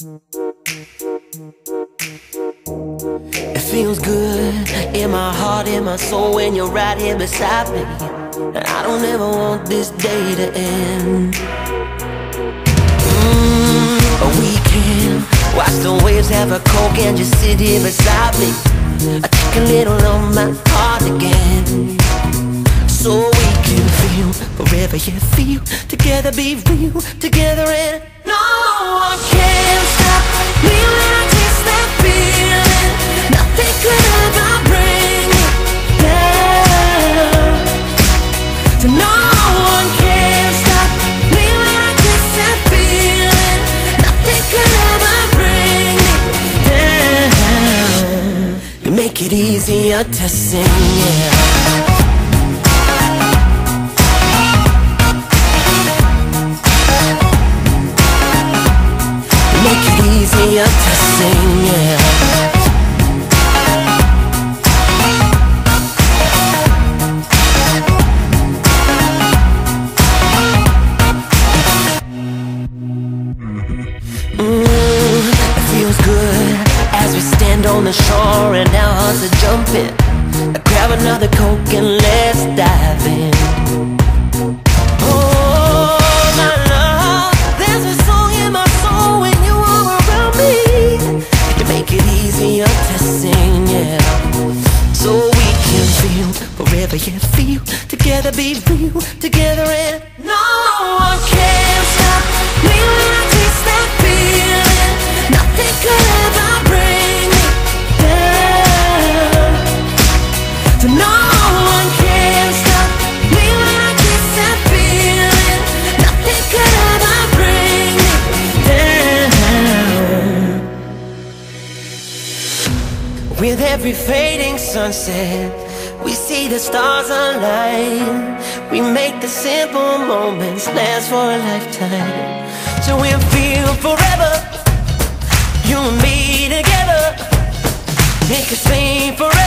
It feels good in my heart, in my soul when you're right here beside me. And I don't ever want this day to end. Mm, we can watch the waves have a coke and just sit here beside me. I take a little of my heart again. So we can feel forever, yeah, feel together, be real together, and no make it easier to sing, yeah. It easier to sing, yeah. Mm, feels good as we stand on the shore and our hearts are jumping. Grab another coke and let's easier to sing, yeah. So we can feel forever, yeah, feel together, be real together, and no one can stop me With every fading sunset, we see the stars align. We make the simple moments last for a lifetime. So we'll feel forever, you and me together. Make us sing forever